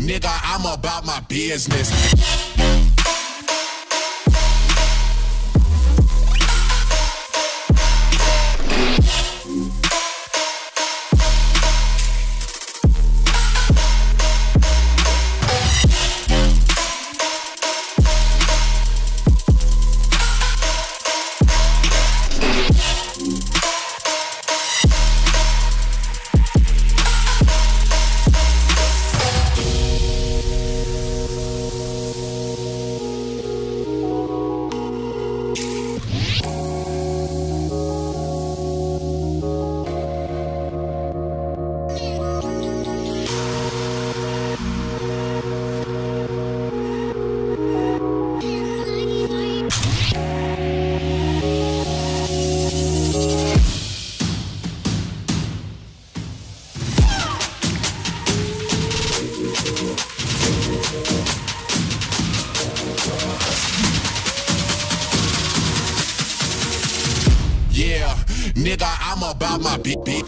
nigga, I'm about my business. Yeah, nigga, I'm about my beat. beat.